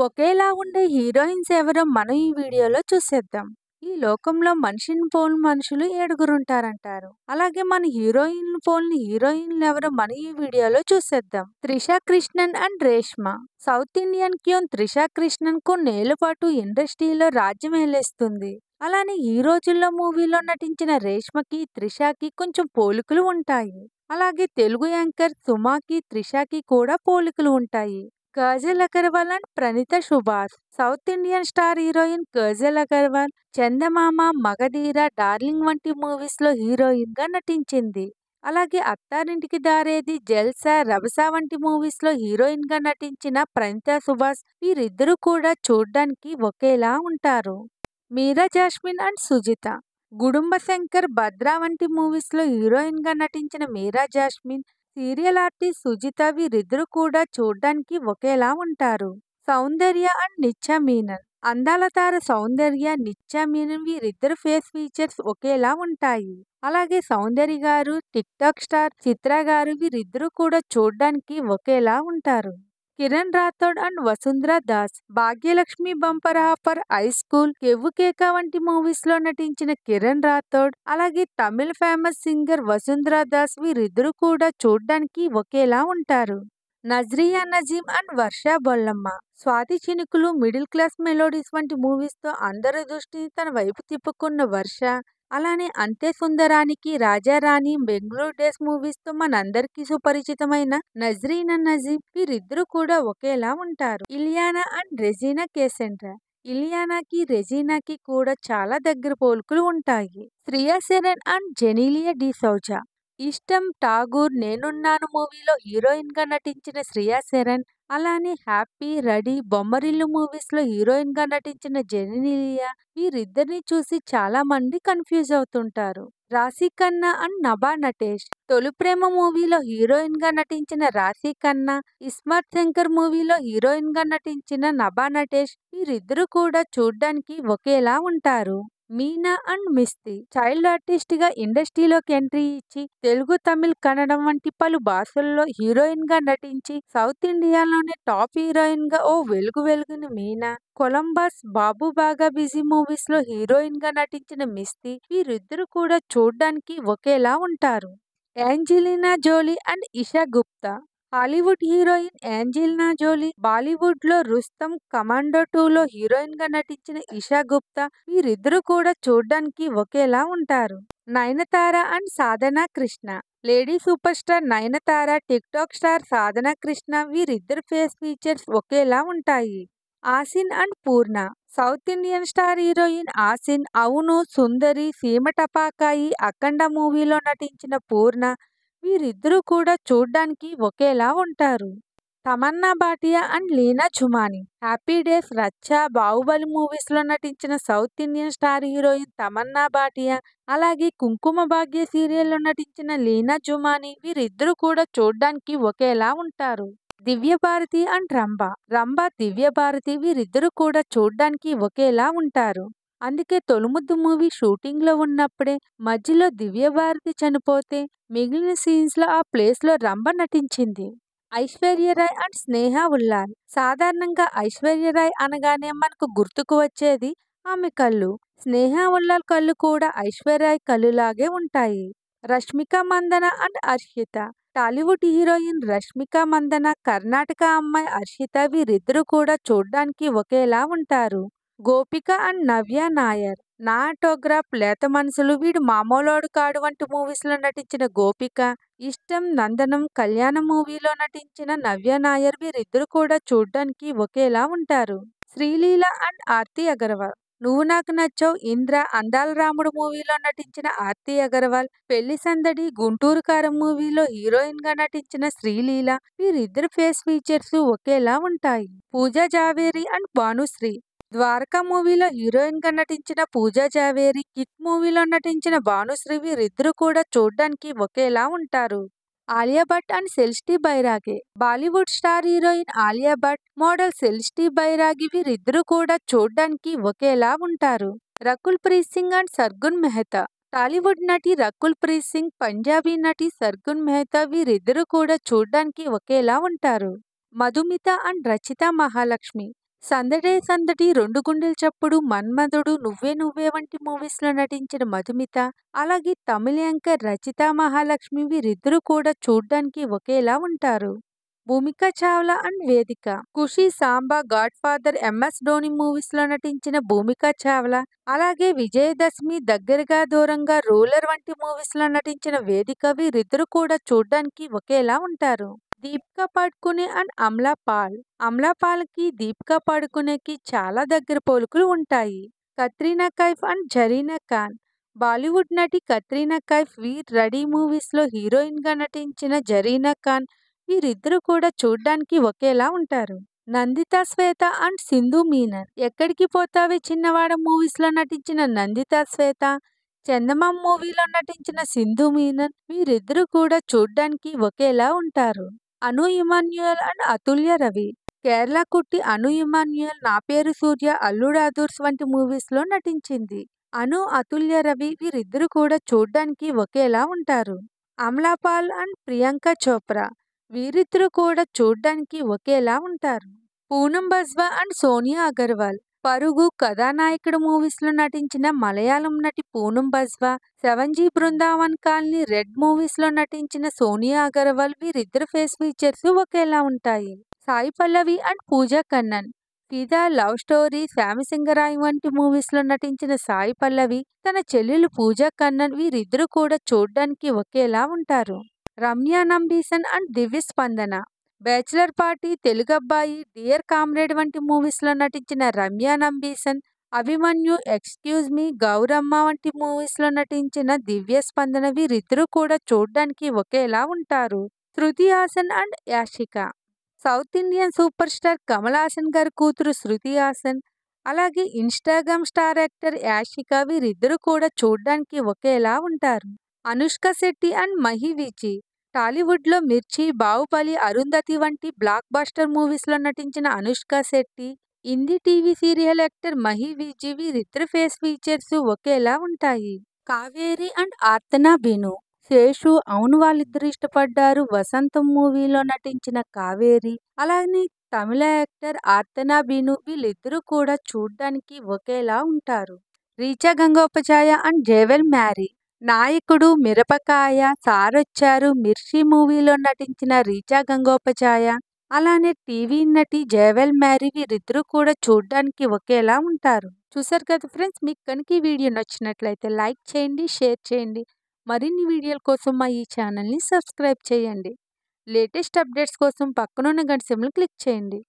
ఒకేలా ఉండే హీరోయిన్స్ ఎవరో మనం ఈ వీడియోలో చూసేద్దాం. ఈ లోకంలో మనిషిని పోలిన మనుషులు ఏడుగురుంటారంటారు. అలాగే మన హీరోయిన్‌లు పోలిన మన ఈ వీడియోలో చూసేద్దాం. Trisha Krishnan and Reshma south Indian queen Trisha Krishnan కొన్నేళ్ళ పాటు ఇండస్ట్రీలో రాజ్యమేలేస్తుంది. అలానే ఈ రోజుల్లో మూవీలో నటించిన రేష్మకి, త్రిషకి కొంచెం పోలికలు ఉంటాయి. అలాగే తెలుగు యాంకర్ సుమాకి త్రిషకి కూడా పోలికలు ఉంటాయి. Kajal Aggarwal and Praneetha Subhash south Indian star heroine Kajal Aggarwal Chandamama, Magadheera, darling వంటి మూవీస్‌లో హీరోయిన్‌గా నటించింది. అలాగే అత్తారింటికి దారేది, జల్సా, రభస వంటి మూవీస్‌లో హీరోయిన్‌గా నటించిన ప్రణీత సుభాష్ వీరిద్దరూ కూడా చూడ్డానికి ఒకేలా ఉంటారు. మీరా జాస్మిన్ అండ్ సుజిత గుడుంబ శంకర్, భద్ర వంటి మూవీస్‌లో హీరోయిన్‌గా నటించిన మీరా జాస్మిన్, సీరియల్ ఆర్టిస్ట్ సుజిత వీరిద్దరూ కూడా చూడ్డానికి ఒకేలా ఉంటారు. సౌందర్య అండ్ నిత్యా మీనన్ అందాల తార సౌందర్య, నిత్యా మీనన్ వీరిద్దరి ఫేస్ ఫీచర్స్ ఒకేలా ఉంటాయి. అలాగే సౌందర్య గారు, టిక్టాక్ స్టార్ చిత్ర గారు వీరిద్దరూ కూడా చూడ్డానికి ఒకేలా ఉంటారు. Kiran Rathod and Vasundhara Das Bhagyalakshmi bumper I high school, Kevvu Keka వంటి మూవీస్‌లో నటించిన కిరణ్ రాథోడ్, అలాగే తమిళ ఫేమస్ సింగర్ వసుంధర దాస్ వీరిద్దరూ కూడా చూడ్డానికి ఒకేలా ఉంటారు. Nazriya Nazim and Varsha Bollamma Swathi Chinukulu, middle class melodies వంటి మూవీస్‌తో అందరి దృష్టిని తన వైపు తిప్పుకున్న వర్ష, అలానే అంతే సుందరానికి, రాజారాణి, బెంగళూరు డేస్ మూవీస్‌తో మనందరికీ సుపరిచితమైన నజ్రీనా నజీబ్ వీరిద్దరూ కూడా ఒకేలా ఉంటారు. ఇలియానా అండ్ రెజీనా కేసెండ్రా ఇలియానాకి, రెజీనాకి కూడా చాలా దగ్గర పోలుకులు ఉంటాయి. శ్రియా సెరన్ అండ్ జెనీలియా డిసౌజా ఇష్టం, ఠాగూర్, నేనున్నాను మూవీలో హీరోయిన్‌గా నటించిన శ్రియా శరణ్ అలానే హ్యాపీ, రెడీ, బొమ్మరిల్లు మూవీస్‌లో హీరోయిన్‌గా నటించిన జెనీలియా వీరిద్దరిని చూసి చాలా మంది కన్ఫ్యూజ్ అవుతుంటారు. రాశి ఖన్నా అండ్ నభా నటేష్ తొలి ప్రేమ మూవీలో హీరోయిన్గా నటించిన రాశి ఖన్నా, ఇస్మార్ట్ శంకర్ మూవీలో హీరోయిన్‌గా నటించిన నభా నటేష్ వీరిద్దరూ కూడా చూడ్డానికి ఒకేలా ఉంటారు. మీనా అండ్ మిస్తి చైల్డ్ ఆర్టిస్ట్‌గా ఇండస్ట్రీలోకి ఎంట్రీ ఇచ్చి తెలుగు, తమిళ్, కన్నడం వంటి పలు భాషల్లో హీరోయిన్‌గా నటించి సౌత్ ఇండియాలోనే టాప్ హీరోయిన్‌గా ఓ వెలుగు వెలిగిన మీనా, కొలంబస్, బాబు బాగా బిజీ మూవీస్‌లో హీరోయిన్‌గా నటించిన మిస్తి వీరిద్దరు కూడా చూడ్డానికి ఒకేలా ఉంటారు. Angelina Jolie and Isha Gupta Hollywood heroine Angelina Jolie, బాలీవుడ్‌లో రుస్తం కమాండో టూలో హీరోయిన్‌గా నటించిన ఇషా గుప్తా వీరిద్దరూ కూడా చూడ్డానికి ఒకేలా ఉంటారు. Nayanthara and Sadhana Krishna lady super star Nayanthara, TikTok star Sadhana Krishna వీరిద్దరి ఫేస్ ఫీచర్స్ ఒకేలా ఉంటాయి. Asin and Poorna south Indian star heroine Asin, Avunu Sundari, Seema టపాకాయి, అఖండ మూవీలో నటించిన పూర్ణ వీరిద్దరూ కూడా చూడ్డానికి ఒకేలా ఉంటారు. Tamannaah Bhatia and Leena Jumani happy days, Racha, Baahubali మూవీస్‌లో నటించిన south Indian star heroine Tamannaah Bhatia, అలాగే కుంకుమ భాగ్య సీరియల్‌లో నటించిన లీనా జుమాని వీరిద్దరూ కూడా చూడ్డానికి ఒకేలా ఉంటారు. దివ్య భారతి అండ్ రంభ రంభ, దివ్య భారతి వీరిద్దరూ కూడా చూడ్డానికి ఒకేలా ఉంటారు. అందుకే తొలిముద్దు మూవీ షూటింగ్‌లో ఉన్నప్పుడే మధ్యలో దివ్య భారతి చనిపోతే మిగిలిన సీన్స్‌లో ఆ ప్లేస్‌లో రంభ నటించింది. ఐశ్వర్య రాయ్ అండ్ స్నేహ ఉల్లాల్ సాధారణంగా ఐశ్వర్య రాయ్ అనగానే మనకు గుర్తుకు వచ్చేది ఆమె కళ్ళు. స్నేహ ఉల్లాల్ కళ్ళు కూడా ఐశ్వర్య రాయ్ కళ్ళులాగే ఉంటాయి. Rashmika Mandanna and Arshitha Tollywood heroine Rashmika Mandanna, Karnataka అమ్మాయి అర్షిత వీరిద్దరూ కూడా చూడ్డానికి ఒకేలా ఉంటారు. గోపిక అండ్ నవ్య నాయర్ నా ఆటోగ్రాఫ్, లేత మనసులు, వీడు మామూలోడు కాడు వంటి మూవీస్‌లో నటించిన గోపిక, ఇష్టం, నందనం, కళ్యాణ మూవీలో నటించిన నవ్య నాయర్ వీరిద్దరూ కూడా చూడ్డానికి ఒకేలా ఉంటారు. శ్రీలీల అండ్ ఆర్తి అగర్వాల్ నువ్వు నాకు నచ్చావు ఇంద్ర, అందాల రాముడు మూవీలో నటించిన ఆర్తి అగర్వాల్, పెళ్ళి సందడి, గుంటూరు కారం మూవీలో హీరోయిన్గా నటించిన శ్రీలీల వీరిద్దరు ఫేస్ ఫీచర్స్ ఒకేలా ఉంటాయి. పూజా జావేరి అండ్ భానుశ్రీ ద్వారకా మూవీలో హీరోయిన్గా నటించిన పూజా జావేరి, కిక్ మూవీలో నటించిన భానుశ్రీ వీరిద్దరు కూడా చూడ్డానికి ఒకేలా ఉంటారు. Alia Bhatt and Celesti Bairagey Bollywood star heroine Alia Bhatt, model Celesti Bairagi వీరిద్దరూ కూడా చూడ్డానికి ఒకేలా ఉంటారు. రకుల్ ప్రీత్ సింగ్ అండ్ సర్గున్ మెహతా టాలీవుడ్ నటి రకుల్ ప్రీత్ సింగ్, పంజాబీ నటి సర్గున్ మెహతా వీరిద్దరూ కూడా చూడ్డానికి ఒకేలా ఉంటారు. మధుమిత అండ్ రచిత మహాలక్ష్మి సందడే సందడి రెండు గుండెల చప్పుడు మన్మధుడు నువ్వే నువ్వే వంటి మూవీస్లో నటించిన మధుమిత అలాగే తమిళ యాంకర్ రచిత మహాలక్ష్మి వీరిద్దరూ కూడా చూడ్డానికి ఒకేలా ఉంటారు. Bhumika Chawla and Vedhika. Kushi Samba godfather MS Dhoni మూవీస్లో నటించిన భూమిక చావ్లా అలాగే విజయదశమి దగ్గరగా దూరంగా రూలర్ వంటి మూవీస్లో నటించిన వేదిక వీరిద్దరూ కూడా చూడ్డానికి ఒకేలా ఉంటారు. దీపికా పడుకునే అండ్ అమలా పాల్ అమలా పాల్కి దీపికా పడుకునేకి చాలా దగ్గర పోలుకులు ఉంటాయి. కత్రీనా కైఫ్ అండ్ జరీనా ఖాన్. బాలీవుడ్ నటి కత్రీనా కైఫ్ వీర్ రెడీ మూవీస్లో హీరోయిన్గా నటించిన జరీనా ఖాన్ వీరిద్దరూ కూడా చూడ్డానికి ఒకేలా ఉంటారు. నందిత శ్వేత అండ్ సింధు మీనన్. ఎక్కడికి పోతావే చిన్నవాడ మూవీస్లో నటించిన నందిత శ్వేత? చందమామ మూవీలో నటించిన సింధు మీనన్ వీరిద్దరూ కూడా చూడ్డానికి ఒకేలా ఉంటారు. అను ఇమాన్యుయల్ అండ్ అతుల్య రవి. కేరళ కుట్టి అను ఇమాన్యుయల్ నా పేరు సూర్య అల్లుడు అదూర్స్ వంటి మూవీస్లో నటించింది. అను అతుల్య రవి వీరిద్దరూ కూడా చూడ్డానికి ఒకేలా ఉంటారు. అమలాపాల్ అండ్ ప్రియాంక చోప్రా వీరిద్దరూ కూడా చూడ్డానికి ఒకేలా ఉంటారు. పూనం బజ్వా అండ్ సోనియా అగర్వాల్ పరుగు కథానాయకుడు మూవీస్లో నటించిన మలయాళం నటి Poonam Bajwa seven G Brindavan colony red మూవీస్లో నటించిన సోనియా అగర్వాల్ వీరిద్దరు ఫేస్ ఫీచర్స్ ఒకేలా ఉంటాయి. Sai Pallavi and Pooja Kannan Fidaa love story శ్యామసింగరాయ్ వంటి మూవీస్లో నటించిన సాయి పల్లవి తన చెల్లెలు పూజా కన్నన్ వీరిద్దరూ కూడా చూడడానికి ఒకేలా ఉంటారు. రమ్య నంబీసన్ అండ్ దివ్య స్పందన బ్యాచిలర్ పార్టీ తెలుగు అబ్బాయి డియర్ కామ్రేడ్ వంటి మూవీస్లో నటించిన రమ్య నంబీసన్ అభిమన్యు ఎక్స్క్యూజ్ మీ గౌరమ్మ వంటి మూవీస్లో నటించిన దివ్య స్పందన వీరిద్దరూ కూడా చూడడానికి ఒకేలా ఉంటారు. Shruti Haasan and Yashika. South Indian super star Kamal Haasan గారి కూతురు శృతి హాసన్ అలాగే ఇన్స్టాగ్రామ్ స్టార్ యాక్టర్ యాషిక వీరిద్దరూ కూడా చూడడానికి ఒకేలా ఉంటారు. అనుష్క శెట్టి అండ్ మహి విజి టాలీవుడ్లో మిర్చి బాహుబలి అరుంధతి వంటి బ్లాక్ బాస్టర్ మూవీస్లో నటించిన Anushka Shetty Hindi TV serial actor Mahi విజీవి రిత్ర ఫేస్ ఫీచర్స్ ఒకేలా ఉంటాయి. కావేరి అండ్ ఆర్తనా బీను శేషు అవును వాళ్ళిద్దరు ఇష్టపడ్డారు. వసంతం మూవీలో నటించిన కావేరి అలానే తమిళ యాక్టర్ ఆర్తనా బీను వీళ్ళిద్దరూ కూడా చూడ్డానికి ఒకేలా ఉంటారు. రీచా గంగోపచాయ అండ్ జేవెల్ మ్యారీ నాయకుడు మిరపకాయ సారొచ్చారు మిర్చి మూవీలో నటించిన రీచా గంగోపచాయ అలానే టీవీ నటి జయవెల్ మ్యారీ వీరిద్దరూ కూడా చూడ్డానికి ఒకేలా ఉంటారు. చూసారు కదా ఫ్రెండ్స్ మీకు కనుక ఈ వీడియో నచ్చినట్లయితే లైక్ చేయండి షేర్ చేయండి. మరిన్ని వీడియోల కోసం మా ఈ ఛానల్ని సబ్స్క్రైబ్ చేయండి. లేటెస్ట్ అప్డేట్స్ కోసం పక్కనున్న గంట సిమ్లు క్లిక్ చేయండి.